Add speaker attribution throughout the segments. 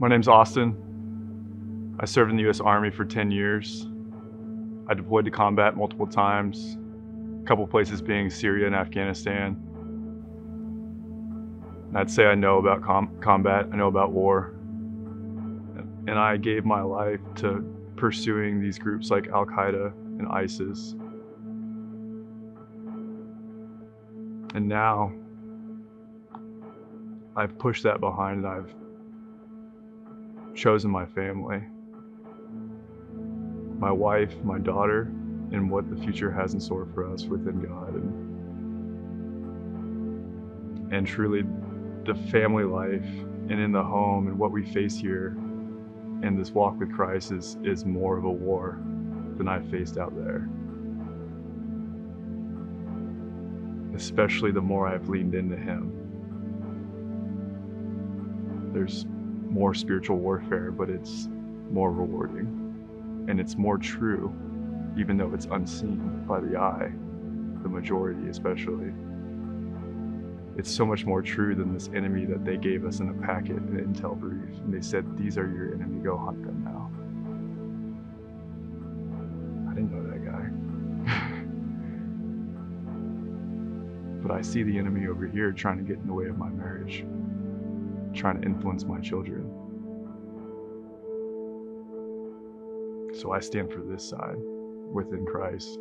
Speaker 1: My name's Austin. I served in the U.S. Army for 10 years. I deployed to combat multiple times, a couple places being Syria and Afghanistan. And I'd say I know about com- combat, I know about war. And I gave my life to pursuing these groups like Al Qaeda and ISIS. And now I've pushed that behind and I've chosen my family, my wife, my daughter, and what the future has in store for us within God. And, and truly, the family life and in the home and what we face here in this walk with Christ is, is more of a war than I faced out there. Especially the more I've leaned into Him. There's more spiritual warfare, but it's more rewarding. And it's more true, even though it's unseen by the eye, the majority especially. It's so much more true than this enemy that they gave us in a packet, an intel brief. And they said, These are your enemy, go hunt them now. I didn't know that guy. but I see the enemy over here trying to get in the way of my marriage trying to influence my children. So I stand for this side within Christ.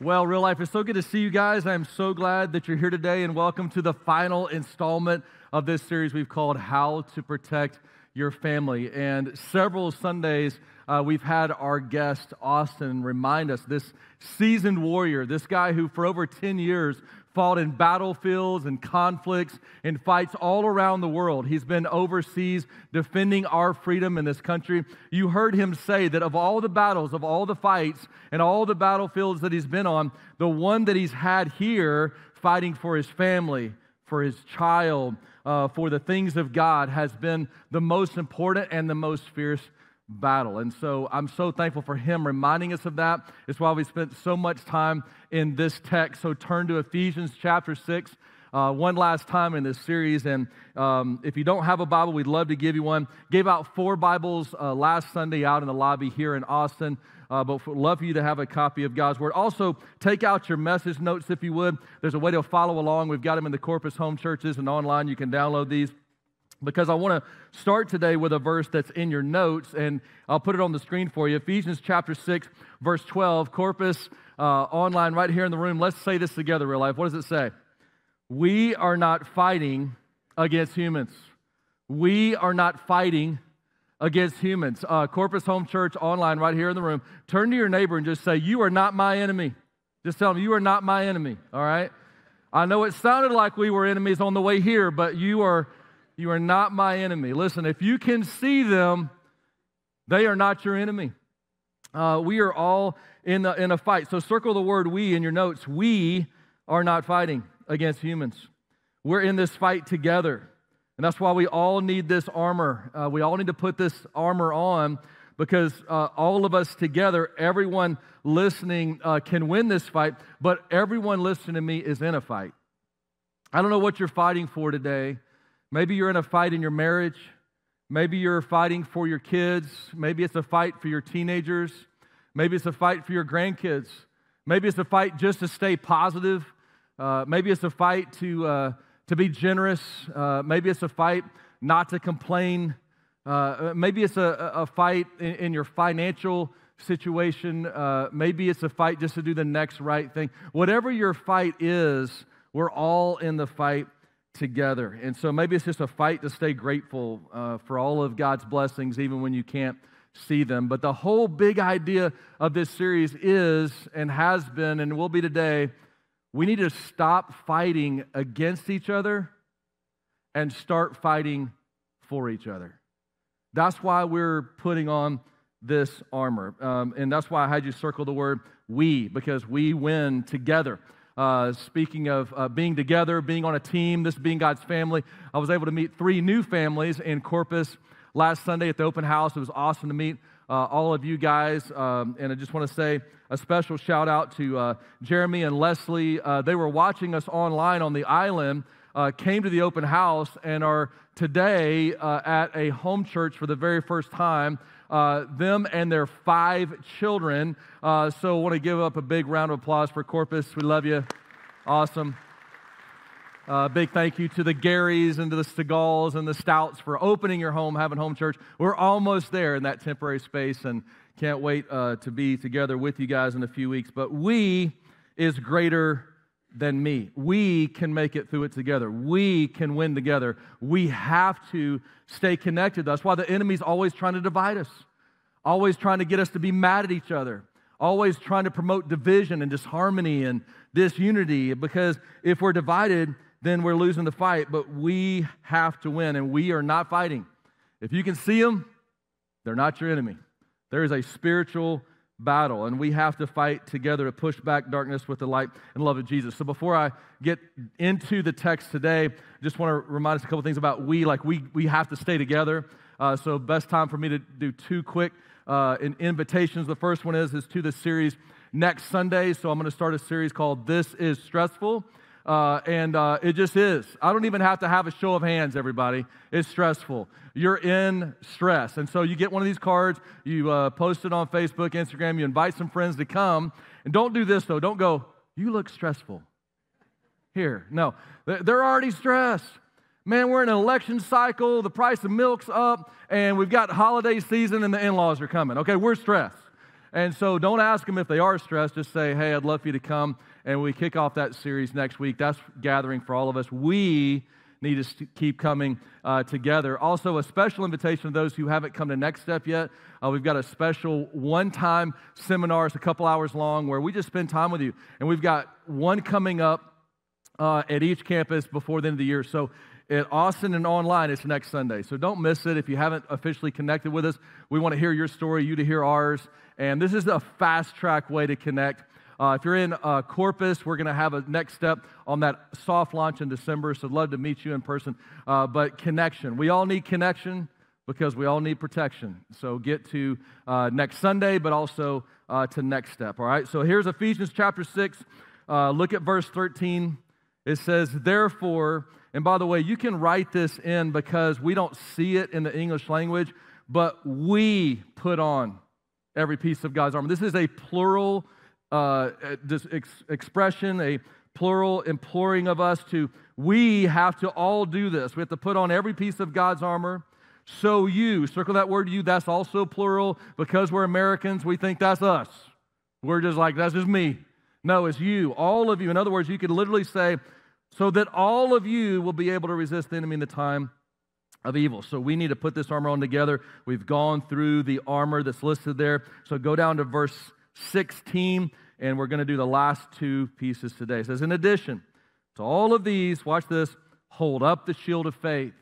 Speaker 2: Well, real life, it's so good to see you guys. I'm so glad that you're here today, and welcome to the final installment of this series we've called How to Protect Your Family. And several Sundays, uh, we've had our guest, Austin, remind us this seasoned warrior, this guy who for over 10 years fought in battlefields and conflicts and fights all around the world. He's been overseas defending our freedom in this country. You heard him say that of all the battles, of all the fights, and all the battlefields that he's been on, the one that he's had here fighting for his family, for his child, uh, for the things of God has been the most important and the most fierce battle. And so I'm so thankful for him reminding us of that. It's why we spent so much time in this text. So turn to Ephesians chapter 6. Uh, one last time in this series. And um, if you don't have a Bible, we'd love to give you one. Gave out four Bibles uh, last Sunday out in the lobby here in Austin. Uh, but love for you to have a copy of God's Word. Also, take out your message notes if you would. There's a way to follow along. We've got them in the Corpus home churches and online. You can download these because I want to start today with a verse that's in your notes, and I'll put it on the screen for you. Ephesians chapter 6, verse 12, Corpus uh, online right here in the room. Let's say this together, real life. What does it say? We are not fighting against humans. We are not fighting against humans. Uh, Corpus Home Church online right here in the room. Turn to your neighbor and just say, You are not my enemy. Just tell them, You are not my enemy, all right? I know it sounded like we were enemies on the way here, but you are you are not my enemy. Listen, if you can see them, they are not your enemy. Uh, we are all in, the, in a fight. So circle the word we in your notes. We are not fighting against humans. We're in this fight together. And that's why we all need this armor. Uh, we all need to put this armor on because uh, all of us together, everyone listening uh, can win this fight, but everyone listening to me is in a fight. I don't know what you're fighting for today. Maybe you're in a fight in your marriage. Maybe you're fighting for your kids. Maybe it's a fight for your teenagers. Maybe it's a fight for your grandkids. Maybe it's a fight just to stay positive. Uh, maybe it's a fight to, uh, to be generous. Uh, maybe it's a fight not to complain. Uh, maybe it's a, a fight in, in, your financial situation. Uh, maybe it's a fight just to do the next right thing. Whatever your fight is, we're all in the fight together. And so maybe it's just a fight to stay grateful uh, for all of God's blessings, even when you can't see them. But the whole big idea of this series is and has been and will be today we need to stop fighting against each other and start fighting for each other. That's why we're putting on this armor. Um, and that's why I had you circle the word we, because we win together. Uh, speaking of uh, being together, being on a team, this being God's family, I was able to meet three new families in Corpus last Sunday at the open house. It was awesome to meet uh, all of you guys. Um, and I just want to say a special shout out to uh, Jeremy and Leslie. Uh, they were watching us online on the island, uh, came to the open house, and are today uh, at a home church for the very first time. Uh, them and their five children. so I want to give up a big round of applause for Corpus. We love you. Awesome. Uh, big thank you to the Garys and to the Stegals and the Stouts for opening your home, having home church. We're almost there in that temporary space and can't wait uh, to be together with you guys in a few weeks. But we is greater than me. We can make it through it together. We can win together. We have to stay connected. That's why the enemy's always trying to divide us, always trying to get us to be mad at each other, always trying to promote division and disharmony and disunity. Because if we're divided, then we're losing the fight. But we have to win, and we are not fighting. If you can see them, they're not your enemy. There is a spiritual battle, and we have to fight together to push back darkness with the light and love of Jesus. So before I get into the text today, I just want to remind us a couple things about we. Like we, we have to stay together. Uh, so best time for me to do two quick uh, invitations. The first one is is to the series next Sunday. So I'm going to start a series called "This Is Stressful." Uh, and uh, it just is. I don't even have to have a show of hands, everybody. It's stressful. You're in stress. And so you get one of these cards, you uh, post it on Facebook, Instagram, you invite some friends to come. And don't do this, though. Don't go, you look stressful. Here. No, they're already stressed. Man, we're in an election cycle, the price of milk's up, and we've got holiday season, and the in laws are coming. Okay, we're stressed. And so don't ask them if they are stressed. Just say, hey, I'd love for you to come. And we kick off that series next week. That's gathering for all of us. We need to keep coming uh, together. Also, a special invitation to those who haven't come to Next Step yet. Uh, we've got a special one time seminar, it's a couple hours long, where we just spend time with you. And we've got one coming up uh, at each campus before the end of the year. So at Austin and online, it's next Sunday. So don't miss it. If you haven't officially connected with us, we want to hear your story, you to hear ours. And this is a fast track way to connect. Uh, if you're in uh, Corpus, we're going to have a next step on that soft launch in December. So I'd love to meet you in person. Uh, but connection. We all need connection because we all need protection. So get to uh, next Sunday, but also uh, to next step. All right. So here's Ephesians chapter 6. Uh, look at verse 13. It says, Therefore, and by the way, you can write this in because we don't see it in the English language, but we put on every piece of God's armor. This is a plural uh, this ex- expression, a plural imploring of us to, we have to all do this. We have to put on every piece of God's armor. So you, circle that word you, that's also plural. Because we're Americans, we think that's us. We're just like, that's just me. No, it's you, all of you. In other words, you could literally say, so that all of you will be able to resist the enemy in the time of evil. So we need to put this armor on together. We've gone through the armor that's listed there. So go down to verse 16, and we're going to do the last two pieces today. It says, In addition to all of these, watch this, hold up the shield of faith.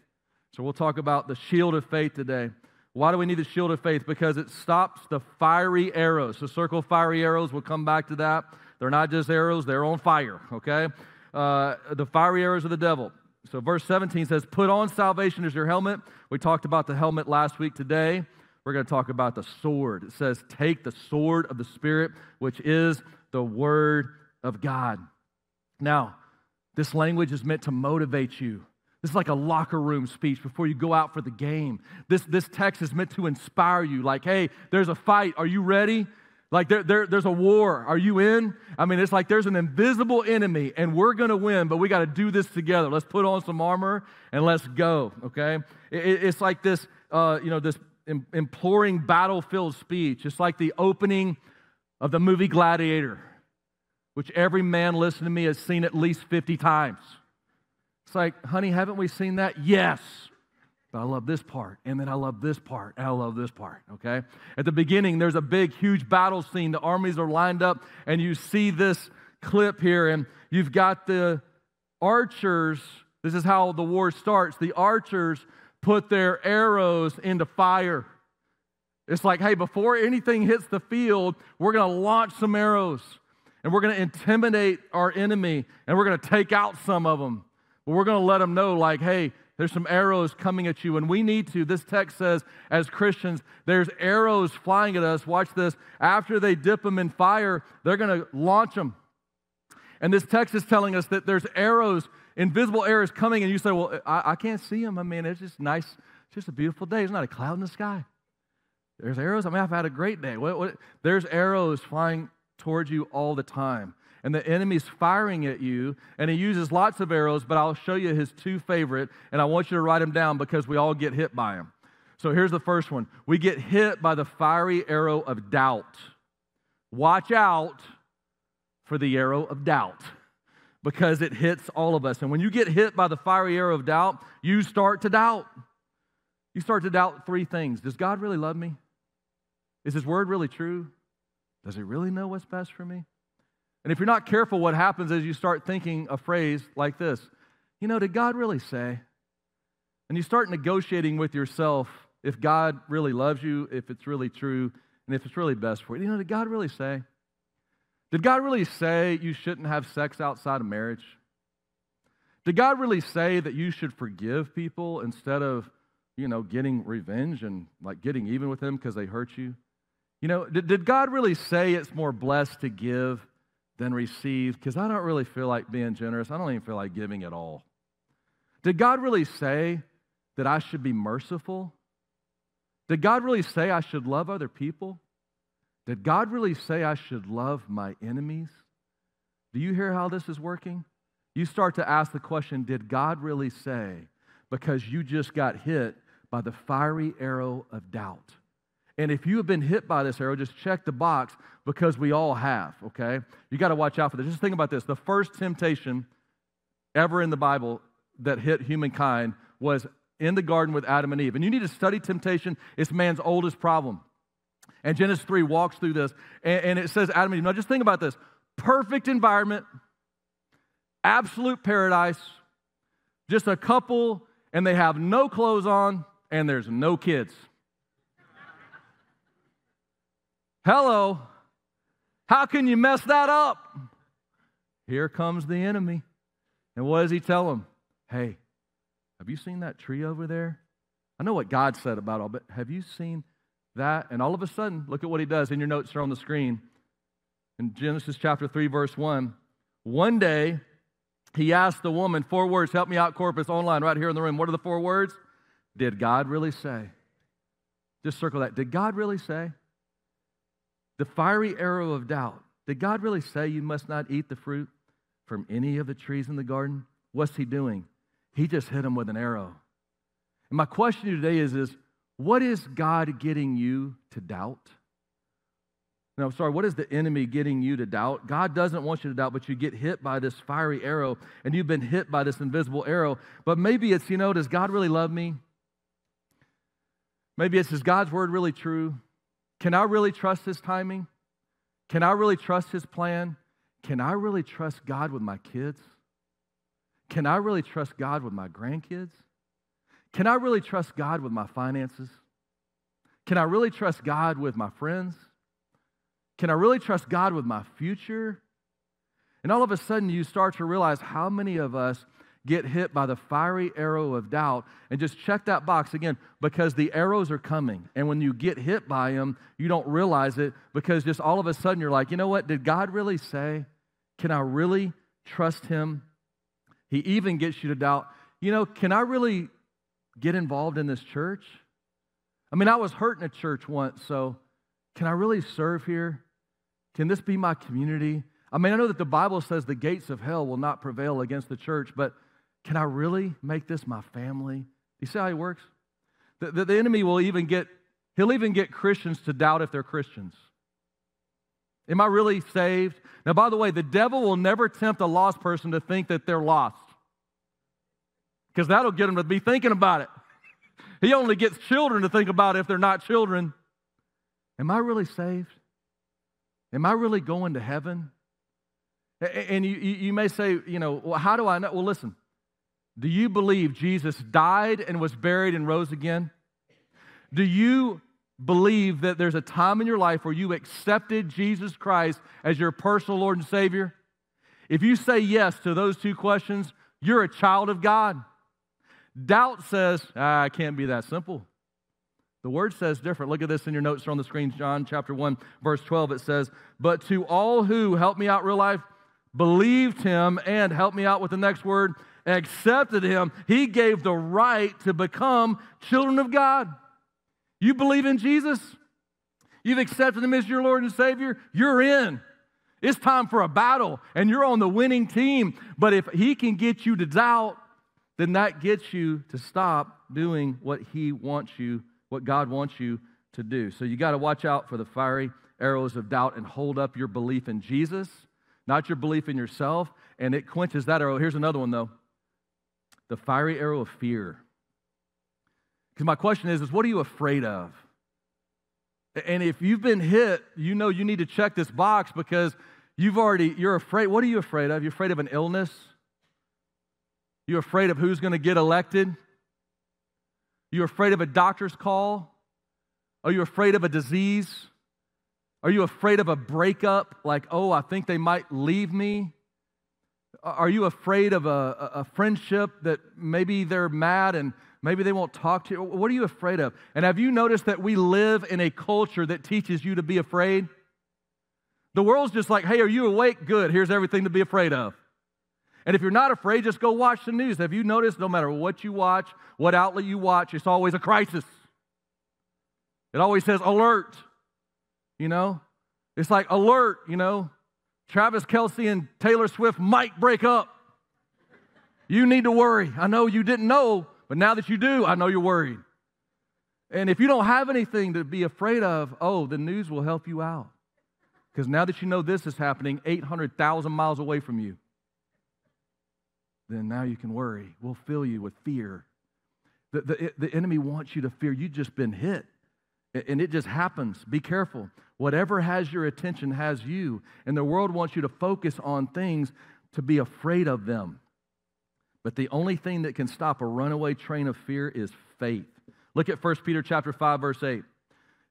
Speaker 2: So we'll talk about the shield of faith today. Why do we need the shield of faith? Because it stops the fiery arrows. So circle fiery arrows. We'll come back to that. They're not just arrows, they're on fire, okay? Uh, the fiery arrows of the devil. So, verse 17 says, Put on salvation as your helmet. We talked about the helmet last week. Today, we're going to talk about the sword. It says, Take the sword of the Spirit, which is the Word of God. Now, this language is meant to motivate you. This is like a locker room speech before you go out for the game. This, this text is meant to inspire you, like, hey, there's a fight. Are you ready? Like there, there, there's a war. Are you in? I mean, it's like there's an invisible enemy and we're going to win, but we got to do this together. Let's put on some armor and let's go, okay? It, it's like this, uh, you know, this imploring battlefield speech. It's like the opening of the movie Gladiator, which every man listening to me has seen at least 50 times. It's like, honey, haven't we seen that? Yes. But I love this part, and then I love this part, and I love this part, okay? At the beginning, there's a big, huge battle scene. The armies are lined up, and you see this clip here, and you've got the archers. This is how the war starts. The archers put their arrows into fire. It's like, hey, before anything hits the field, we're to launch some arrows, and we're to intimidate our enemy, and we're to take out some of them. But we're to let them know, like, hey, There's some arrows coming at you, and we need to. This text says, as Christians, there's arrows flying at us. Watch this. After they dip them in fire, they're going to launch them. And this text is telling us that there's arrows, invisible arrows coming, and you say, Well, I, I can't see them. I mean, it's just nice. It's just a beautiful day. There's not a cloud in the sky. There's arrows. I mean, I've had a great day. What, what? There's arrows flying towards you all the time and the enemy's firing at you, and he uses lots of arrows, but I'll show you his two favorite, and I want you to write them down because we all get hit by them. So here's the first one we get hit by the fiery arrow of doubt. Watch out for the arrow of doubt because it hits all of us. And when you get hit by the fiery arrow of doubt, you start to doubt. You start to doubt three things Does God really love me? Is His word really true? Does He really know what's best for me? And if you're not careful, what happens is you start thinking a phrase like this You know, did God really say? And you start negotiating with yourself if God really loves you, if it's really true, and if it's really best for you. You know, did God really say? Did God really say you shouldn't have sex outside of marriage? Did God really say that you should forgive people instead of, you know, getting revenge and like getting even with them because they hurt you? You know, did, did God really say it's more blessed to give than receive because I don't really feel like being generous. I don't even feel like giving at all. Did God really say that I should be merciful? Did God really say I should love other people? Did God really say I should love my enemies? Do you hear how this is working? You start to ask the question Did God really say? Because you just got hit by the fiery arrow of doubt. And if you have been hit by this arrow, just check the box because we all have, okay? You got to watch out for this. Just think about this. The first temptation ever in the Bible that hit humankind was in the garden with Adam and Eve. And you need to study temptation, it's man's oldest problem. And Genesis 3 walks through this, and, and it says Adam and Eve. Now just think about this perfect environment, absolute paradise, just a couple, and they have no clothes on, and there's no kids. Hello. How can you mess that up? Here comes the enemy. And what does he tell them? Hey, have you seen that tree over there? I know what God said about all, but have you seen that? And all of a sudden, look at what he does. In your notes are on the screen. In Genesis chapter 3, verse 1. One day, he asked the woman, four words, help me out, Corpus, online, right here in the room. What are the four words? Did God really say? Just circle that. Did God really say? The fiery arrow of doubt. Did God really say you must not eat the fruit from any of the trees in the garden? What's he doing? He just hit him with an arrow. And my question to you today is, is what is God getting you to doubt? No, sorry, what is the enemy getting you to doubt? God doesn't want you to doubt, but you get hit by this fiery arrow and you've been hit by this invisible arrow. But maybe it's, you know, does God really love me? Maybe it's, is God's word really true? Can I really trust His timing? Can I really trust His plan? Can I really trust God with my kids? Can I really trust God with my grandkids? Can I really trust God with my finances? Can I really trust God with my friends? Can I really trust God with my future? And all of a sudden, you start to realize how many of us get hit by the fiery arrow of doubt and just check that box again because the arrows are coming. And when you get hit by them, you don't realize it because just all of a sudden you're like, you know what? Did God really say? Can I really trust Him? He even gets you to doubt, you know, can I really get involved in this church? I mean, I was hurt in a church once, so can I really serve here? Can this be my community? I mean, I know that the Bible says the gates of hell will not prevail against the church, but can I really make this my family? You see how he works? The, the, the enemy will even get, he'll even get Christians to doubt if they're Christians. Am I really saved? Now, by the way, the devil will never tempt a lost person to think that they're lost because that'll get them to be thinking about it. He only gets children to think about if they're not children. Am I really saved? Am I really going to heaven? And you, you may say, you know, well, how do I know? Well, listen, do you believe Jesus died and was buried and rose again? Do you believe that there's a time in your life where you accepted Jesus Christ as your personal Lord and Savior? If you say yes to those two questions, you're a child of God. Doubt says, ah, I can't be that simple. The word says different. Look at this in your notes on the screen, John chapter 1, verse 12. It says, But to all who, help me out real life, believed him, and help me out with the next word, accepted him, he gave the right to become children of God. You believe in Jesus? You've accepted him as your Lord and Savior? You're in. It's time for a battle, and you're on the winning team. But if he can get you to doubt, then that gets you to stop doing what he wants you, what God wants you to do. So you got to watch out for the fiery arrows of doubt and hold up your belief in Jesus, not your belief in yourself, and it quenches that arrow. Here's another one, though the fiery arrow of fear. Because my question is, is what are you afraid of? And if you've been hit, you know you need to check this box because you've already, you're afraid. What are you afraid of? You're afraid of an illness? You're afraid of who's going to get elected? You're afraid of a doctor's call? Are you afraid of a disease? Are you afraid of a breakup? Like, oh, I think they might leave me? Are you afraid of a, a friendship that maybe they're mad and maybe they won't talk to you? What are you afraid of? And have you noticed that we live in a culture that teaches you to be afraid? The world's just like, hey, are you awake? Good, here's everything to be afraid of. And if you're not afraid, just go watch the news. Have you noticed no matter what you watch, what outlet you watch, it's always a crisis? It always says alert, you know? It's like alert, you know? Travis Kelce and Taylor Swift might break up. You need to worry. I know you didn't know, but now that you do, I know you're worried. And if you don't have anything to be afraid of, oh, the news will help you out. Because now that you know this is happening 800,000 miles away from you, then now you can worry. We'll fill you with fear. The, the, the enemy wants you to fear. You've just been hit. And it just happens. Be careful. Whatever has your attention has you. And the world wants you to focus on things to be afraid of them. But the only thing that can stop a runaway train of fear is faith. Look at 1 Peter chapter 5 verse 8.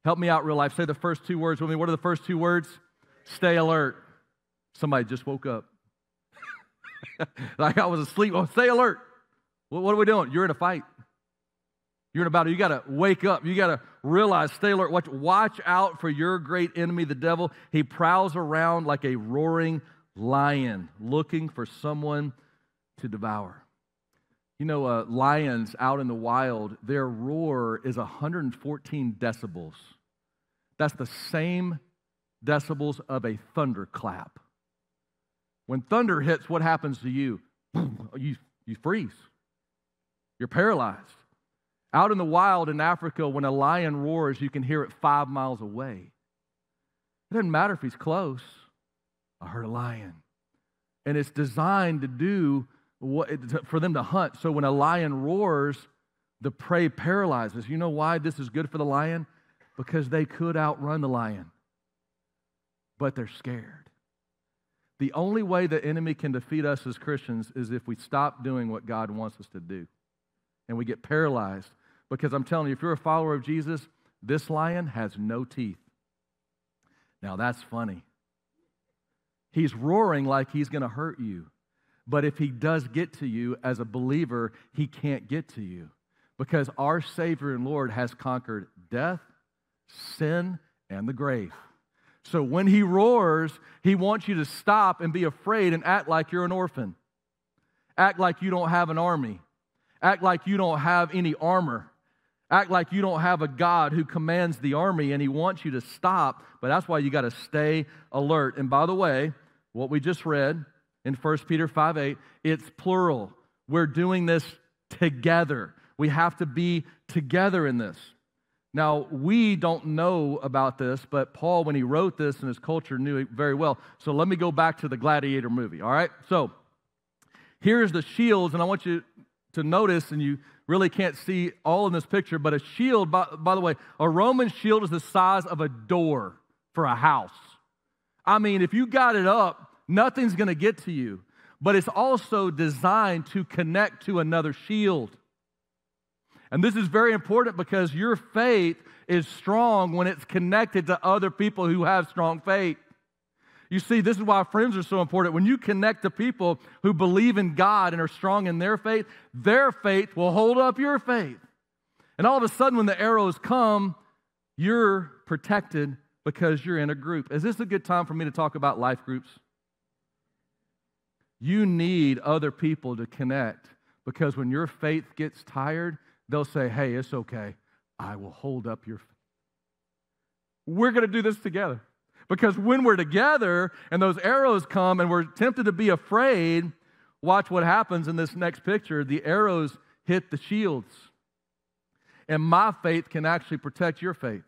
Speaker 2: Help me out real life. Say the first two words with me. What are the first two words? Stay alert. Somebody just woke up. like I was asleep. Oh, stay alert. What are we doing? You're in a fight. You're in a battle. You got to wake up. You got to realize, stay alert. Watch, watch out for your great enemy, the devil. He prowls around like a roaring lion, looking for someone to devour. You know, uh, lions out in the wild, their roar is 114 decibels. That's the same decibels of a thunderclap. When thunder hits, what happens to you? You, you freeze. You're paralyzed. Out in the wild in Africa, when a lion roars, you can hear it five miles away. It doesn't matter if he's close. I heard a lion. And it's designed to do what, for them to hunt. So when a lion roars, the prey paralyzes. You know why this is good for the lion? Because they could outrun the lion, but they're scared. The only way the enemy can defeat us as Christians is if we stop doing what God wants us to do and we get paralyzed because I'm telling you, if you're a follower of Jesus, this lion has no teeth. Now that's funny. He's roaring like he's going to hurt you. But if he does get to you as a believer, he can't get to you because our Savior and Lord has conquered death, sin, and the grave. So when he roars, he wants you to stop and be afraid and act like you're an orphan. Act like you don't have an army. Act like you don't have any armor. Act like you don't have a God who commands the army and he wants you to stop, but that's why you got to stay alert. And by the way, what we just read in 1 Peter 5 8, it's plural. We're doing this together. We have to be together in this. Now, we don't know about this, but Paul, when he wrote this in his culture, knew it very well. So let me go back to the Gladiator movie, all right? So here's the shields, and I want you to notice, and you really can't see all in this picture, but a shield, by, by, the way, a Roman shield is the size of a door for a house. I mean, if you got it up, nothing's going to get to you. But it's also designed to connect to another shield. And this is very important because your faith is strong when it's connected to other people who have strong faith. You see, this is why friends are so important. When you connect to people who believe in God and are strong in their faith, their faith will hold up your faith. And all of a sudden, when the arrows come, you're protected because you're in a group. Is this a good time for me to talk about life groups? You need other people to connect because when your faith gets tired, they'll say, Hey, it's okay. I will hold up your faith. We're going to do this together. Because when we're together and those arrows come and we're tempted to be afraid, watch what happens in this next picture. The arrows hit the shields. And my faith can actually protect your faith.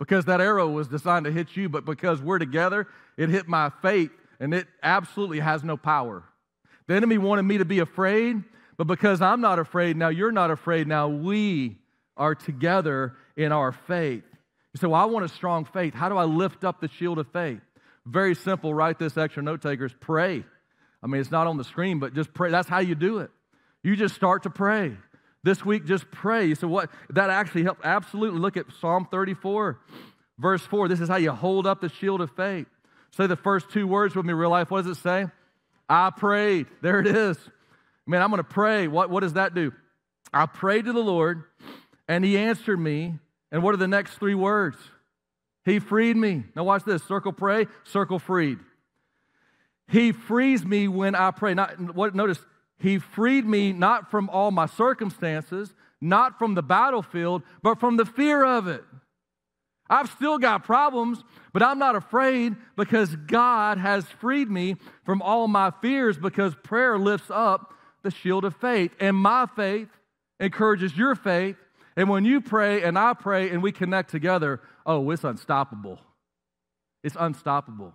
Speaker 2: Because that arrow was designed to hit you, but because we're together, it hit my faith and it absolutely has no power. The enemy wanted me to be afraid, but because I'm not afraid, now you're not afraid, now we are together in our faith. You say, Well, I want a strong faith. How do I lift up the shield of faith? Very simple. Write this extra note takers. Pray. I mean, it's not on the screen, but just pray. That's how you do it. You just start to pray. This week, just pray. You So, what that actually helps. Absolutely. Look at Psalm 34, verse 4. This is how you hold up the shield of faith. Say the first two words with me, real life. What does it say? I prayed. There it is. Man, I'm going to pray. What, what does that do? I prayed to the Lord, and He answered me. And what are the next three words? He freed me. Now, watch this circle pray, circle freed. He frees me when I pray. Not, what, notice, He freed me not from all my circumstances, not from the battlefield, but from the fear of it. I've still got problems, but I'm not afraid because God has freed me from all my fears because prayer lifts up the shield of faith. And my faith encourages your faith. And when you pray and I pray and we connect together, oh, it's unstoppable. It's unstoppable.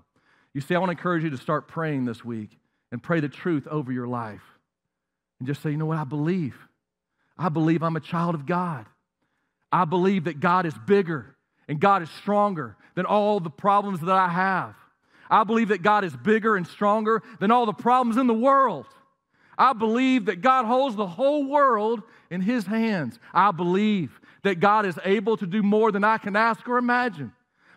Speaker 2: You see, I want to encourage you to start praying this week and pray the truth over your life. And just say, you know what? I believe. I believe I'm a child of God. I believe that God is bigger and God is stronger than all the problems that I have. I believe that God is bigger and stronger than all the problems in the world. I believe that God holds the whole world in His hands. I believe that God is able to do more than I can ask or imagine.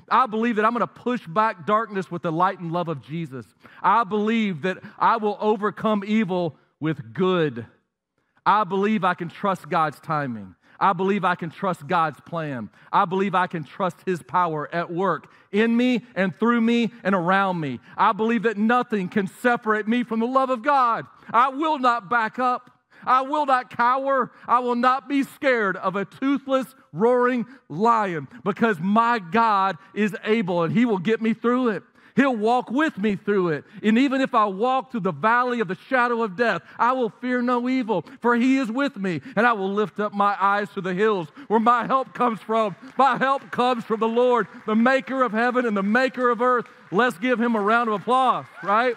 Speaker 2: I believe that I'm going to push back darkness with the light and love of Jesus. I believe that I will overcome evil with good. I believe I can trust God's timing. I believe I can trust God's plan. I believe I can trust His power at work in me and through me and around me. I believe that nothing can separate me from the love of God. I will not back up. I will not cower. I will not be scared of a toothless, roaring lion because my God is able and He will get me through it. He'll walk with me through it. And even if I walk through the valley of the shadow of death, I will fear no evil, for He is with me. And I will lift up my eyes to the hills where my help comes from. My help comes from the Lord, the maker of heaven and the maker of earth. Let's give Him a round of applause, right?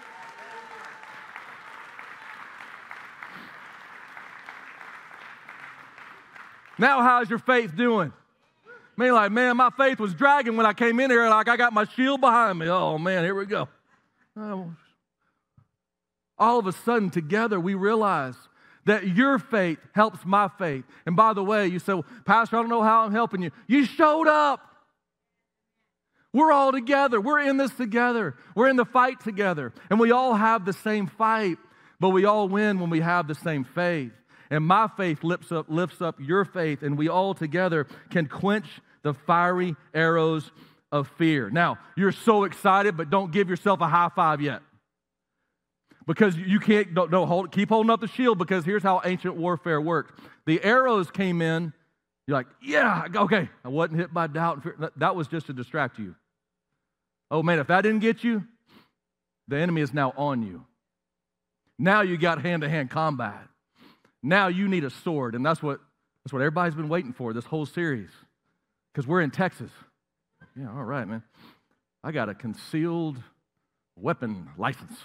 Speaker 2: Now, how's your faith doing? Man, like, man, my faith was dragging when I came in here, like I got my shield behind me. Oh, man, here we go. Oh. All of a sudden, together, we realize that your faith helps my faith. And by the way, you say, well, Pastor, I don't know how I'm helping you. You showed up. We're all together. We're in this together. We're in the fight together. And we all have the same fight, but we all win when we have the same faith. And my faith lifts up, lifts up your faith, and we all together can quench the fiery arrows of fear. Now, you're so excited, but don't give yourself a high five yet. Because you can't, don't, don't hold, keep holding up the shield because here's how ancient warfare worked. The arrows came in, you're like, yeah, okay, I wasn't hit by doubt and fear. That was just to distract you. Oh man, if that didn't get you, the enemy is now on you. Now you got hand to hand combat. Now you need a sword, and that's what, that's what everybody's been waiting for this whole series because we're in Texas. Yeah, all right, man. I got a concealed weapon license.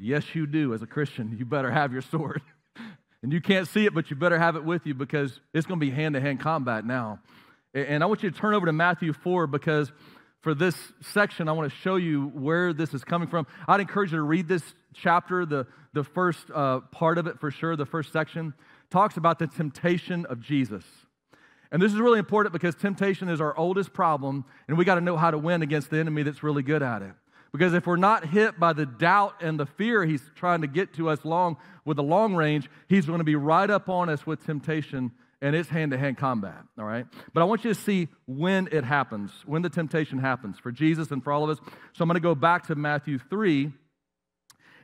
Speaker 2: Yes, you do. As a Christian, you better have your sword. and you can't see it, but you better have it with you because it's going to be hand to hand combat now. And I want you to turn over to Matthew 4 because for this section, I want to show you where this is coming from. I'd encourage you to read this chapter, the, the first uh, part of it for sure, the first section talks about the temptation of Jesus. And this is really important because temptation is our oldest problem, and we got to know how to win against the enemy that's really good at it. Because if we're not hit by the doubt and the fear he's trying to get to us long with the long range, he's going to be right up on us with temptation and it's hand to hand combat, all right? But I want you to see when it happens, when the temptation happens for Jesus and for all of us. So I'm going to go back to Matthew 3.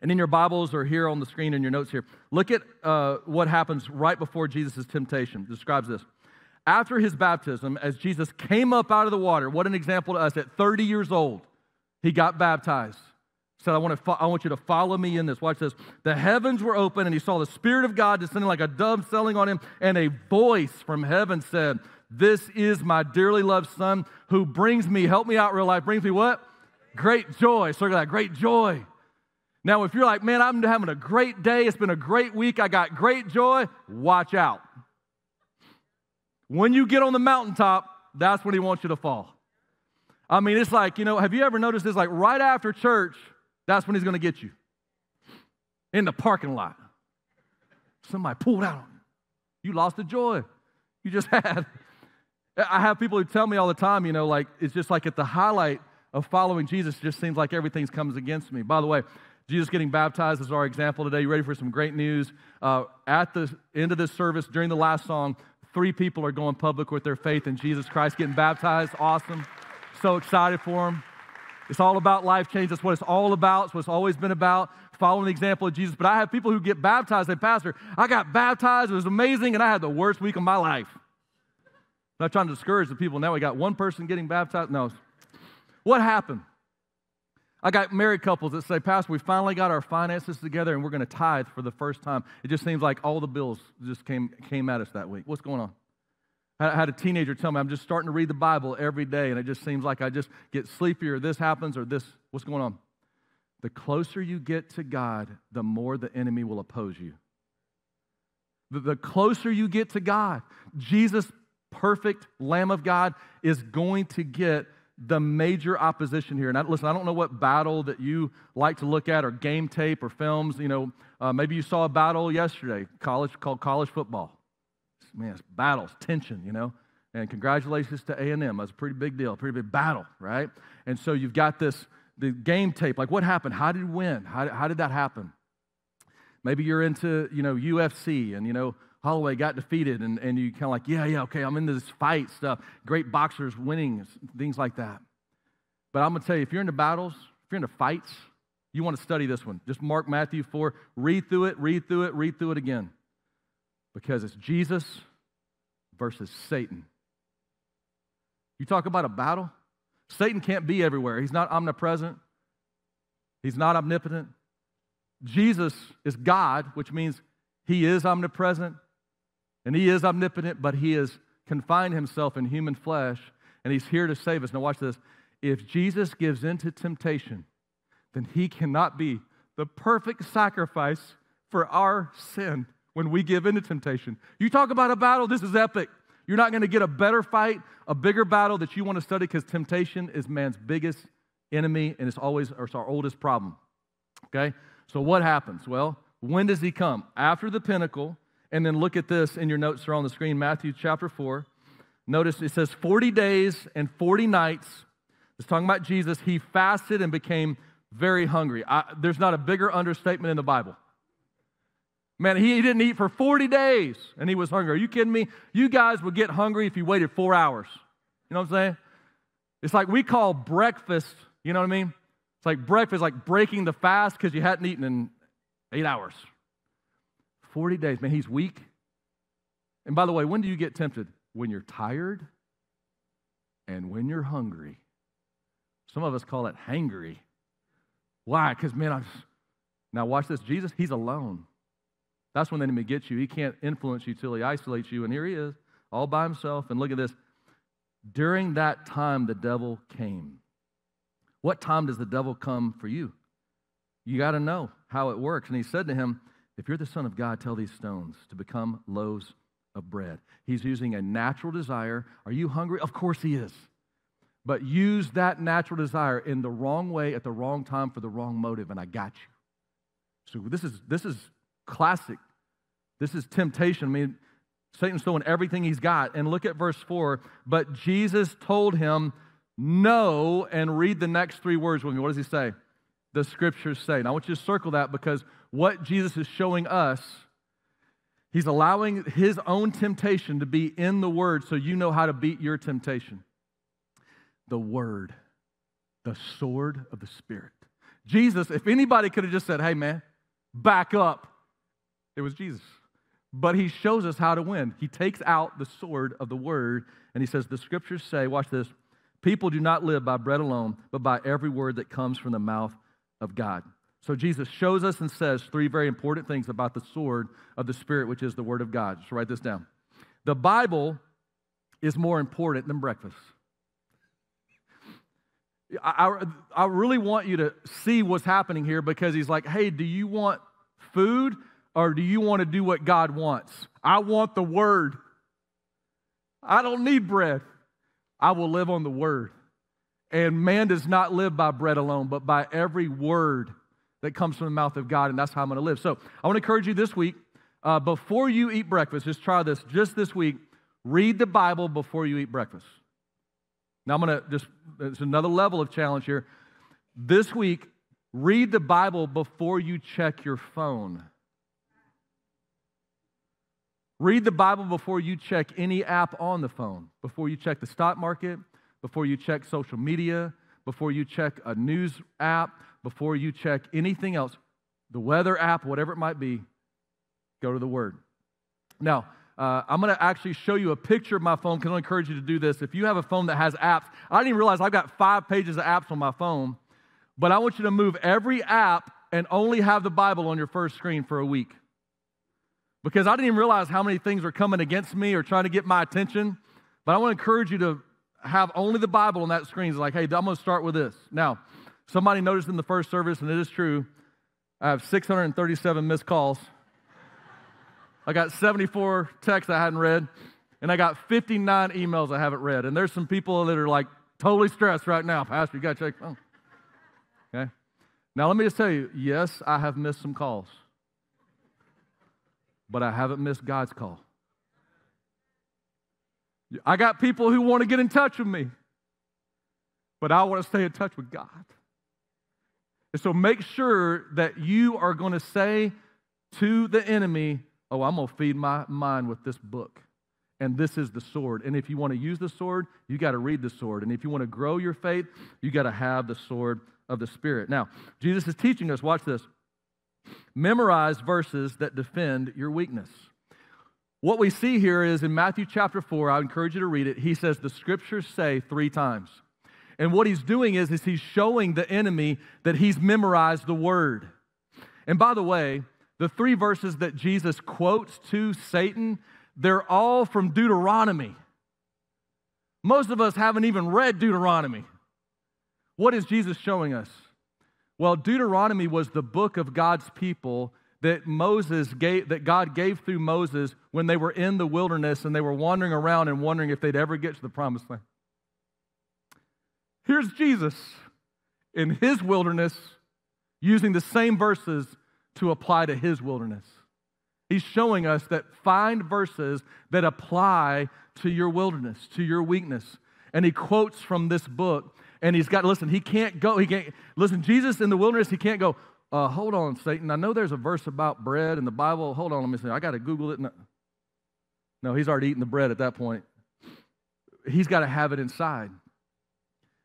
Speaker 2: And in your Bibles or here on the screen in your notes here, look at uh, what happens right before Jesus' temptation. It describes this. After his baptism, as Jesus came up out of the water, what an example to us at 30 years old, he got baptized said, I want, to fo- I want you to follow me in this. Watch this. The heavens were open, and he saw the Spirit of God descending like a dove settling on him, and a voice from heaven said, This is my dearly loved Son who brings me, help me out real life, brings me what? Great joy. Circle that, great joy. Now, if you're like, man, I'm having a great day, it's been a great week, I got great joy, watch out. When you get on the mountaintop, that's when he wants you to fall. I mean, it's like, you know, have you ever noticed this? Like right after church, that's when he's going to get you. In the parking lot. Somebody pulled out on you. You lost the joy you just had. I have people who tell me all the time, you know, like it's just like at the highlight of following Jesus, it just seems like everything comes against me. By the way, Jesus getting baptized is our example today. You ready for some great news? Uh, at the end of this service, during the last song, three people are going public with their faith in Jesus Christ, getting baptized. Awesome. So excited for them. It's all about life change. That's what it's all about. It's what it's always been about, following the example of Jesus. But I have people who get baptized. Say, Pastor, I got baptized. It was amazing, and I had the worst week of my life. I'm not trying to discourage the people. Now we got one person getting baptized. No. What happened? I got married couples that say, Pastor, we finally got our finances together and we're going to tithe for the first time. It just seems like all the bills just came, came at us that week. What's going on? I had a teenager tell me, I'm just starting to read the Bible every day, and it just seems like I just get sleepier, this happens, or this, what's going on? The closer you get to God, the more the enemy will oppose you. The, the closer you get to God, Jesus, perfect Lamb of God, is going to get the major opposition here. And I, listen, I don't know what battle that you like to look at, or game tape, or films. You know, uh, maybe you saw a battle yesterday, college called college football man, it's battles, tension, you know. And congratulations to A&M. That's a pretty big deal, pretty big battle, right? And so you've got this, the game tape. Like, what happened? How did you win? How, how did that happen? Maybe you're into, you know, UFC and, you know, Holloway got defeated and, and you kind of like, yeah, yeah, okay, I'm into this fight stuff. Great boxers winning, things like that. But I'm going to tell you, if you're into battles, if you're into fights, you want to study this one. Just mark Matthew 4, read through it, read through it, read through it again because it's Jesus versus Satan. You talk about a battle? Satan can't be everywhere. He's not omnipresent, he's not omnipotent. Jesus is God, which means he is omnipresent and he is omnipotent, but he has confined himself in human flesh and he's here to save us. Now, watch this. If Jesus gives in to temptation, then he cannot be the perfect sacrifice for our sin when we give into temptation. You talk about a battle, this is epic. You're not going to get a better fight, a bigger battle that you want to study because temptation is man's biggest enemy and it's always it's our oldest problem. Okay? So what happens? Well, when does he come? After the pinnacle, and then look at this in your notes are on the screen, Matthew chapter 4. Notice it says 40 days and 40 nights. It's talking about Jesus. He fasted and became very hungry. I, there's not a bigger understatement in the Bible. Man, he didn't eat for 40 days and he was hungry. Are you kidding me? You guys would get hungry if you waited four hours. You know what I'm saying? It's like we call breakfast, you know what I mean? It's like breakfast, like breaking the fast because you hadn't eaten in eight hours. 40 days, man, he's weak. And by the way, when do you get tempted? When you're tired and when you're hungry. Some of us call it hangry. Why? Because, man, I'm. Now, watch this. Jesus, he's alone. That's when the enemy gets you. He can't influence you till he isolates you. And here he is, all by himself. And look at this. During that time, the devil came. What time does the devil come for you? You got to know how it works. And he said to him, If you're the Son of God, tell these stones to become loaves of bread. He's using a natural desire. Are you hungry? Of course he is. But use that natural desire in the wrong way at the wrong time for the wrong motive, and I got you. So this is this is Classic. This is temptation. I mean, Satan's throwing everything he's got. And look at verse 4. But Jesus told him, No, and read the next three words with me. What does he say? The scriptures say. And I want you to circle that because what Jesus is showing us, he's allowing his own temptation to be in the word so you know how to beat your temptation. The word, the sword of the Spirit. Jesus, if anybody could have just said, hey man, back up, it was Jesus. But he shows us how to win. He takes out the sword of the word and he says, The scriptures say, watch this, people do not live by bread alone, but by every word that comes from the mouth of God. So Jesus shows us and says three very important things about the sword of the Spirit, which is the Word of God. Just write this down. The Bible is more important than breakfast. I, I, I really want you to see what's happening here because he's like, hey, do you want food or do you want to do what God wants? I want the Word. I don't need bread. I will live on the Word. And man does not live by bread alone, but by every word that comes from the mouth of God, and that's how I'm going to live. So I want to encourage you this week, uh, before you eat breakfast, just try this just this week. Read the Bible before you eat breakfast. Now I'm going to just, it's another level of challenge here. This week, read the Bible before you check your phone. Read the Bible before you check any app on the phone, before you check the stock market, before you check social media, before you check a news app, before you check anything else, the weather app, whatever it might be, go to the Word. Now, uh, I'm going to actually show you a picture of my phone because I encourage you to do this. If you have a phone that has apps, I didn't even realize I've got five pages of apps on my phone, but I want you to move every app and only have the Bible on your first screen for a week. Because I didn't even realize how many things were coming against me or trying to get my attention. But I want to encourage you to have only the Bible on that screen. It's like, hey, I'm going to start with this. Now, somebody noticed in the first service, and it is true, I have 637 missed calls. I got 74 texts I hadn't read, and I got 59 emails I haven't read. And there's some people that are like totally stressed right now. Pastor, you got to check phone. Okay? Now, let me just tell you yes, I have missed some calls, but I haven't missed God's call. I got people who want to get in touch with me, but I want to stay in touch with God. And so make sure that you are going to say to the enemy, Oh, I'm going to feed my mind with this book. And this is the sword. And if you want to use the sword, you got to read the sword. And if you want to grow your faith, you got to have the sword of the Spirit. Now, Jesus is teaching us, watch this. Memorize verses that defend your weakness. What we see here is in Matthew chapter 4, I encourage you to read it. He says, The scriptures say three times. And what he's doing is, is he's showing the enemy that he's memorized the word. And by the way, the three verses that Jesus quotes to Satan, they're all from Deuteronomy. Most of us haven't even read Deuteronomy. What is Jesus showing us? Well, Deuteronomy was the book of God's people that Moses gave, that God gave through Moses when they were in the wilderness and they were wandering around and wondering if they'd ever get to the promised land. Here's Jesus in his wilderness using the same verses to apply to his wilderness. He's showing us that find verses that apply to your wilderness, to your weakness. And he quotes from this book and he's got listen, he can't go, he can't listen, Jesus in the wilderness, he can't go, uh, hold on, Satan. I know there's a verse about bread in the Bible. Hold on, let me see. I got to Google it. No, he's already eaten the bread at that point. He's got to have it inside.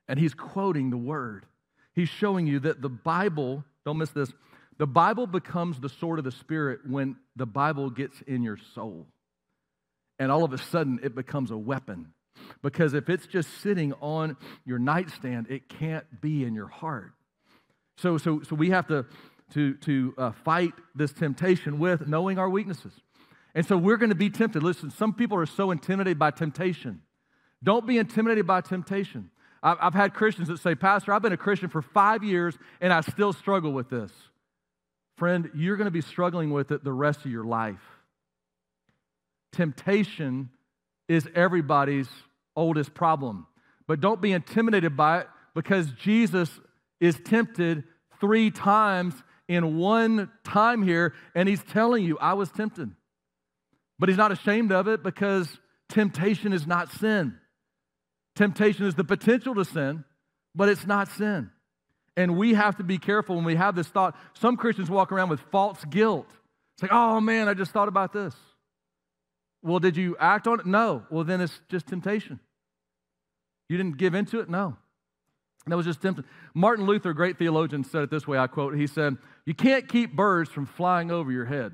Speaker 2: And he's quoting the word. He's showing you that the Bible, don't miss this, the Bible becomes the sword of the Spirit when the Bible gets in your soul. And all of a sudden, it becomes a weapon. Because if it's just sitting on your nightstand, it can't be in your heart. So, so, so we have to, to, to uh, fight this temptation with knowing our weaknesses. And so we're going to be tempted. Listen, some people are so intimidated by temptation. Don't be intimidated by temptation. I've, I've had Christians that say, Pastor, I've been a Christian for five years and I still struggle with this. Friend, you're going to be struggling with it the rest of your life. Temptation is everybody's oldest problem. But don't be intimidated by it because Jesus is tempted three times in one time here, and he's telling you, I was tempted. But he's not ashamed of it because temptation is not sin. Temptation is the potential to sin, but it's not sin. And we have to be careful when we have this thought. Some Christians walk around with false guilt. It's like, oh man, I just thought about this. Well, did you act on it? No. Well, then it's just temptation. You didn't give into it? No. That was just tempting. Martin Luther, great theologian, said it this way I quote, he said, You can't keep birds from flying over your head,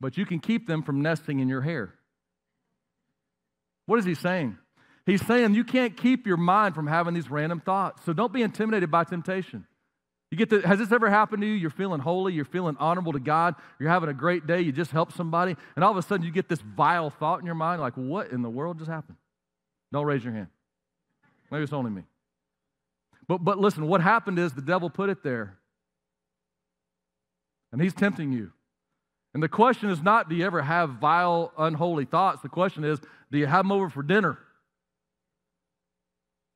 Speaker 2: but you can keep them from nesting in your hair. What is he saying? He's saying you can't keep your mind from having these random thoughts. So don't be intimidated by temptation. You get the, has this ever happened to you? You're feeling holy, you're feeling honorable to God, you're having a great day, you just help somebody, and all of a sudden you get this vile thought in your mind, like, what in the world just happened? Don't raise your hand. Maybe it's only me. But, but listen, what happened is the devil put it there. And he's tempting you. And the question is not, do you ever have vile, unholy thoughts? The question is, do you have them over for dinner?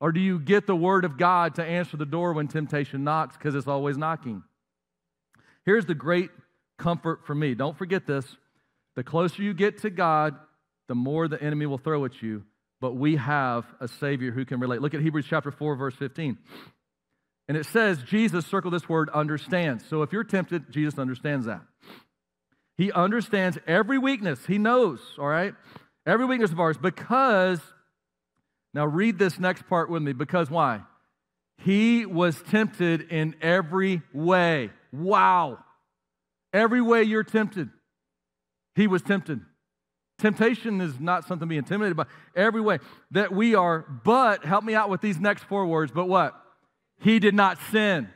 Speaker 2: Or do you get the word of God to answer the door when temptation knocks because it's always knocking? Here's the great comfort for me. Don't forget this. The closer you get to God, the more the enemy will throw at you. But we have a Savior who can relate. Look at Hebrews chapter 4, verse 15. And it says, Jesus, circle this word, understands. So if you're tempted, Jesus understands that. He understands every weakness. He knows, all right? Every weakness of ours because, now read this next part with me, because why? He was tempted in every way. Wow. Every way you're tempted, he was tempted. Temptation is not something to be intimidated by. Every way that we are, but help me out with these next four words, but what? He did not sin.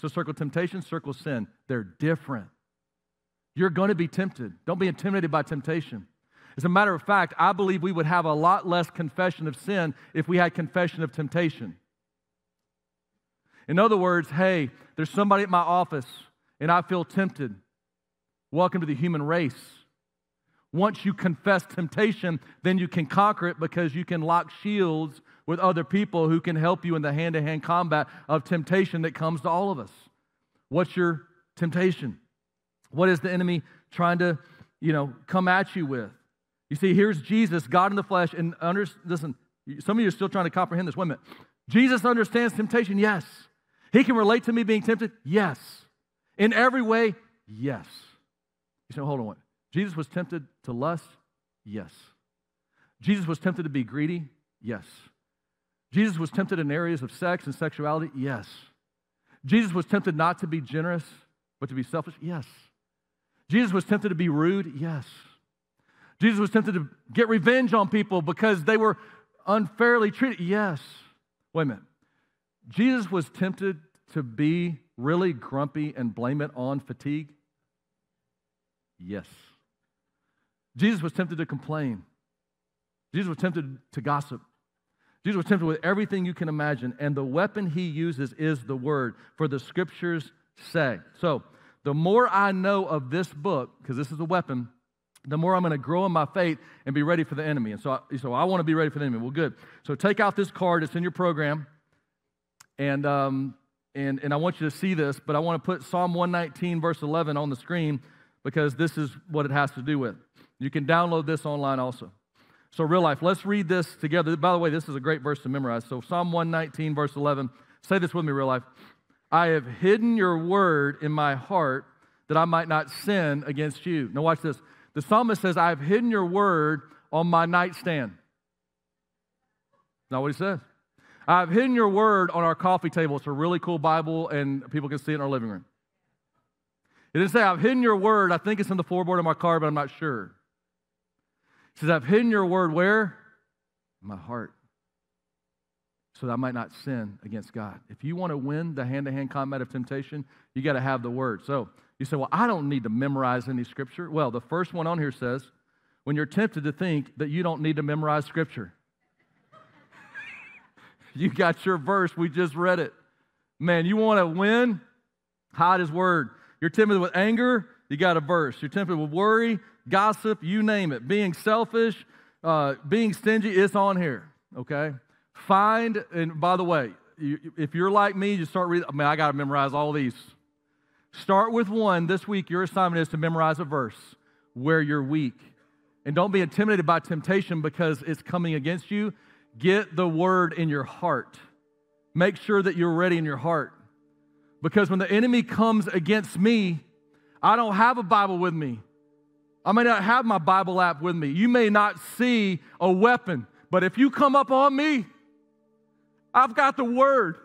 Speaker 2: So circle temptation, circle sin. They're different. You're going to be tempted. Don't be intimidated by temptation. As a matter of fact, I believe we would have a lot less confession of sin if we had confession of temptation. In other words, hey, there's somebody at my office and I feel tempted. Welcome to the human race. Once you confess temptation, then you can conquer it because you can lock shields with other people who can help you in the hand to hand combat of temptation that comes to all of us. What's your temptation? What is the enemy trying to, you know, come at you with? You see, here's Jesus, God in the flesh, and under, listen, some of you are still trying to comprehend this. Wait a minute. Jesus understands temptation, yes. He can relate to me being tempted, yes. In every way, yes. You say, hold on. Jesus was tempted to lust, yes. Jesus was tempted to be greedy, yes. Jesus was tempted in areas of sex and sexuality, yes. Jesus was tempted not to be generous, but to be selfish, yes. Jesus was tempted to be rude? Yes. Jesus was tempted to get revenge on people because they were unfairly treated? Yes. Wait a minute. Jesus was tempted to be really grumpy and blame it on fatigue? Yes. Jesus was tempted to complain. Jesus was tempted to gossip. Jesus was tempted with everything you can imagine, and the weapon he uses is the word, for the scriptures say. So, the more I know of this book, because this is a weapon, the more I'm going to grow in my faith and be ready for the enemy. And so, I, so I want to be ready for the enemy. Well, good. So take out this card. It's in your program. And, um, and, and I want you to see this, but I want to put Psalm 119, verse 11 on the screen because this is what it has to do with. You can download this online also. So, real life, let's read this together. By the way, this is a great verse to memorize. So, Psalm 119, verse 11. Say this with me, real life. I have hidden your word in my heart that I might not sin against you. Now, watch this. The psalmist says, I have hidden your word on my nightstand. Not what he says. I've hidden your word on our coffee table. It's a really cool Bible, and people can see it in our living room. It didn't say, I've hidden your word. I think it's in the floorboard of my car, but I'm not sure. It says, I've hidden your word where? My heart so that I might not sin against God. If you want to win the hand to hand combat of temptation, you got to have the word. So you say, Well, I don't need to memorize any scripture. Well, the first one on here says, When you're tempted to think that you don't need to memorize scripture, you got your verse. We just read it. Man, you want to win? Hide his word. You're tempted with anger, you got a verse. You're tempted with worry, gossip, you name it. Being selfish, uh, being stingy, it's on here, okay? Find, and by the way, you, if you're like me, you start reading, I mean, I got to memorize all these. Start with one. This week, your assignment is to memorize a verse where you're weak. And don't be intimidated by temptation because it's coming against you. Get the word in your heart. Make sure that you're ready in your heart. Because when the enemy comes against me, I don't have a Bible with me. I may not have my Bible app with me. You may not see a weapon, but if you come up on me, I've got the word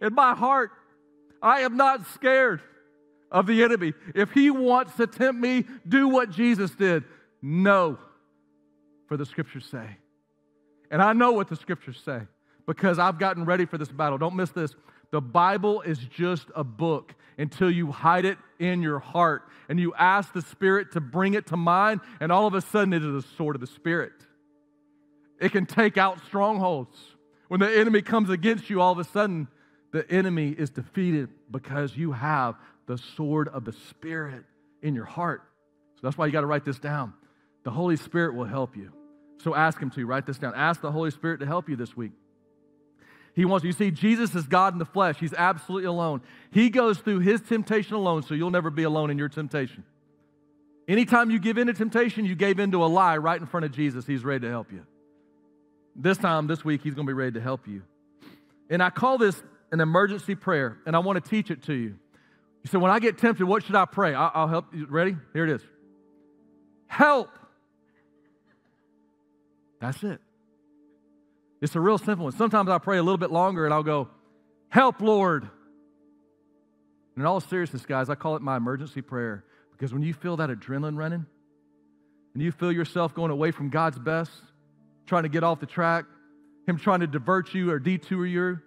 Speaker 2: in my heart. I am not scared of the enemy. If he wants to tempt me, do what Jesus did. No, for the scriptures say. And I know what the scriptures say because I've gotten ready for this battle. Don't miss this. The Bible is just a book until you hide it in your heart and you ask the Spirit to bring it to mind, and all of a sudden it is a sword of the Spirit. It can take out strongholds. When the enemy comes against you, all of a sudden the enemy is defeated because you have the sword of the Spirit in your heart. So that's why you got to write this down. The Holy Spirit will help you. So ask Him to write this down. Ask the Holy Spirit to help you this week. He wants you see, Jesus is God in the flesh. He's absolutely alone. He goes through his temptation alone, so you'll never be alone in your temptation. Anytime you give in to temptation, you gave into a lie right in front of Jesus. He's ready to help you. This time, this week, he's going to be ready to help you. And I call this an emergency prayer, and I want to teach it to you. You say, when I get tempted, what should I pray? I'll help you. Ready? Here it is. Help. That's it. It's a real simple one. Sometimes I pray a little bit longer and I'll go, Help, Lord. And in all seriousness, guys, I call it my emergency prayer because when you feel that adrenaline running and you feel yourself going away from God's best, trying to get off the track, Him trying to divert you or detour you,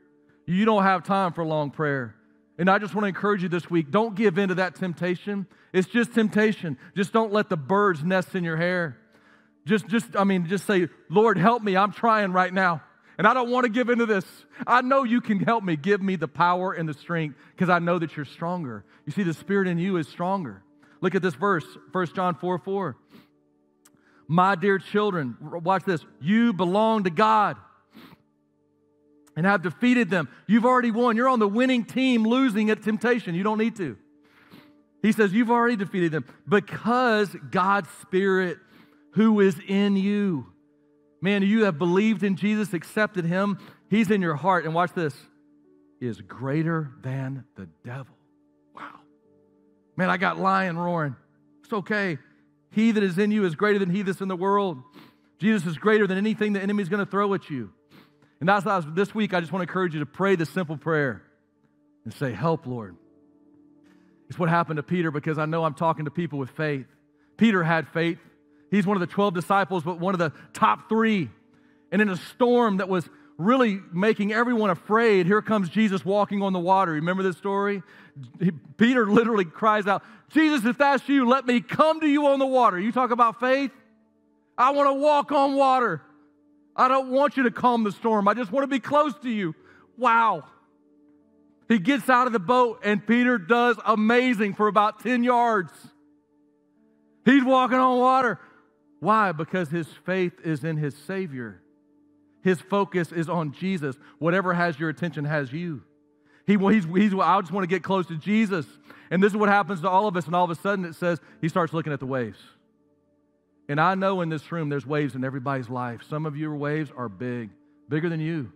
Speaker 2: you don't have time for a long prayer. And I just want to encourage you this week don't give in to that temptation. It's just temptation. Just don't let the birds nest in your hair. Just, just, I mean, just say, Lord, help me. I'm trying right now. And I don't want to give into this. I know you can help me. Give me the power and the strength because I know that you're stronger. You see, the spirit in you is stronger. Look at this verse, 1 John 4 4. My dear children, watch this. You belong to God and have defeated them. You've already won. You're on the winning team, losing at temptation. You don't need to. He says, You've already defeated them because God's Spirit who is in you. Man, you have believed in Jesus, accepted him, he's in your heart. And watch this is greater than the devil. Wow. Man, I got lion roaring. It's okay. He that is in you is greater than he that's in the world. Jesus is greater than anything the enemy's going to throw at you. And that's why this week I just want to encourage you to pray this simple prayer and say, Help, Lord. It's what happened to Peter because I know I'm talking to people with faith. Peter had faith. He's one of the 12 disciples, but one of the top three. And in a storm that was really making everyone afraid, here comes Jesus walking on the water. Remember this story? Peter literally cries out, Jesus, if that's you, let me come to you on the water. You talk about faith? I want to walk on water. I don't want you to calm the storm. I just want to be close to you. Wow. He gets out of the boat, and Peter does amazing for about 10 yards. He's walking on water. Why? Because his faith is in his Savior. His focus is on Jesus. Whatever has your attention has you. He, he's, he's, I just want to get close to Jesus. And this is what happens to all of us. And all of a sudden it says he starts looking at the waves. And I know in this room there's waves in everybody's life. Some of your waves are big, bigger than you.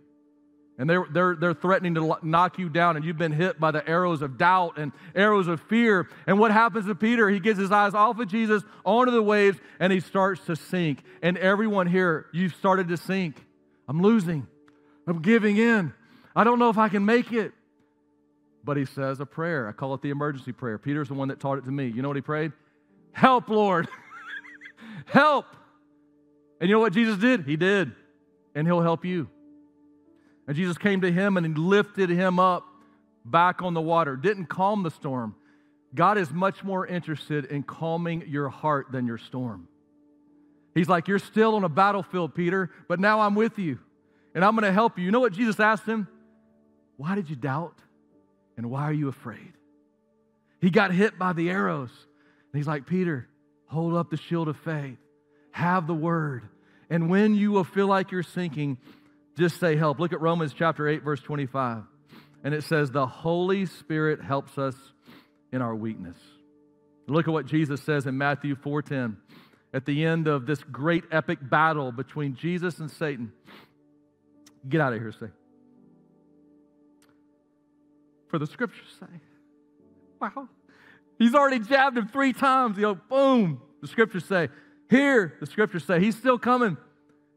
Speaker 2: And they're, they're, they're threatening to knock you down, and you've been hit by the arrows of doubt and arrows of fear. And what happens to Peter? He gets his eyes off of Jesus, onto the waves, and he starts to sink. And everyone here, you've started to sink. I'm losing. I'm giving in. I don't know if I can make it. But he says a prayer. I call it the emergency prayer. Peter's the one that taught it to me. You know what he prayed? Help, Lord. help. And you know what Jesus did? He did. And he'll help you. And Jesus came to him and he lifted him up back on the water, didn't calm the storm. God is much more interested in calming your heart than your storm. He's like, You're still on a battlefield, Peter, but now I'm with you and I'm going to help you. You know what Jesus asked him? Why did you doubt? And why are you afraid? He got hit by the arrows. And he's like, Peter, hold up the shield of faith, have the word. And when you will feel like you're sinking, just say help. Look at Romans chapter 8, verse 25. And it says, The Holy Spirit helps us in our weakness. Look at what Jesus says in Matthew 4:10 at the end of this great epic battle between Jesus and Satan. Get out of here, say. for the scripture's say. Wow. He's already jabbed him three times. You know, boom. The scriptures say, here, the scriptures say, he's still coming.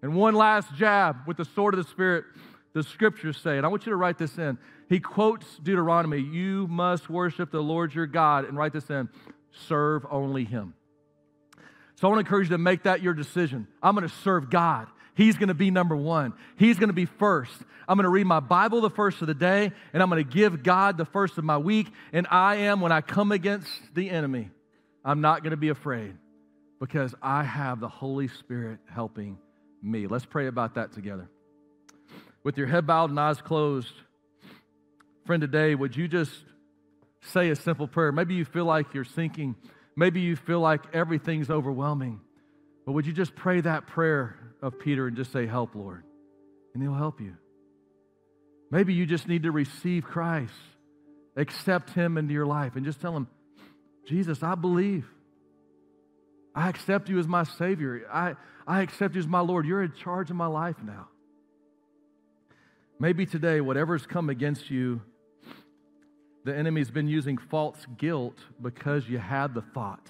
Speaker 2: And one last jab with the sword of the Spirit, the scriptures say, and I want you to write this in. He quotes Deuteronomy, you must worship the Lord your God, and write this in, serve only him. So I want to encourage you to make that your decision. I'm going to serve God. He's going to be number one. He's going to be first. I'm going to read my Bible the first of the day, and I'm going to give God the first of my week. And I am, when I come against the enemy, I'm not going to be afraid because I have the Holy Spirit helping me. Let's pray about that together. With your head bowed and eyes closed, friend, today, would you just say a simple prayer? Maybe you feel like you're sinking, maybe you feel like everything's overwhelming, but would you just pray that prayer of Peter and just say, Help, Lord? And He'll help you. Maybe you just need to receive Christ, accept Him into your life, and just tell Him, Jesus, I believe. I accept you as my Savior. I, I accept you as my Lord. You're in charge of my life now. Maybe today, whatever's come against you, the enemy's been using false guilt because you had the thought.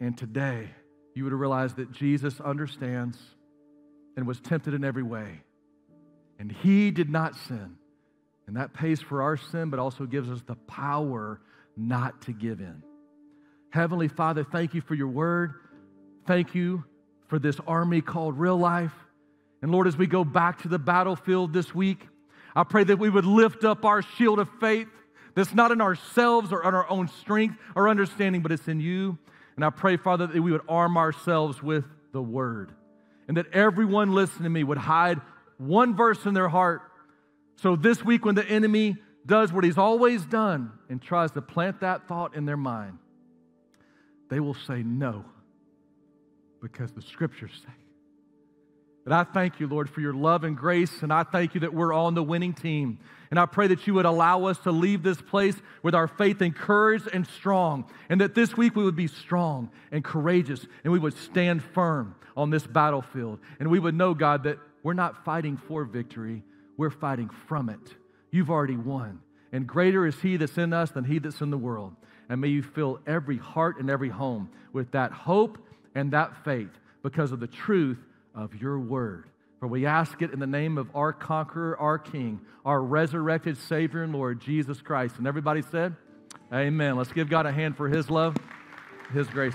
Speaker 2: And today, you would realize that Jesus understands and was tempted in every way. And he did not sin. And that pays for our sin, but also gives us the power not to give in. Heavenly Father, thank you for your word. Thank you for this army called real life. And Lord, as we go back to the battlefield this week, I pray that we would lift up our shield of faith that's not in ourselves or in our own strength or understanding, but it's in you. And I pray, Father, that we would arm ourselves with the word and that everyone listening to me would hide one verse in their heart. So this week, when the enemy does what he's always done and tries to plant that thought in their mind, they will say no because the scriptures say. But I thank you, Lord, for your love and grace, and I thank you that we're on the winning team. And I pray that you would allow us to leave this place with our faith encouraged and strong, and that this week we would be strong and courageous, and we would stand firm on this battlefield. And we would know, God, that we're not fighting for victory, we're fighting from it. You've already won. And greater is He that's in us than He that's in the world. And may you fill every heart and every home with that hope and that faith because of the truth of your word. For we ask it in the name of our conqueror, our King, our resurrected Savior and Lord, Jesus Christ. And everybody said, Amen. Let's give God a hand for his love, his grace.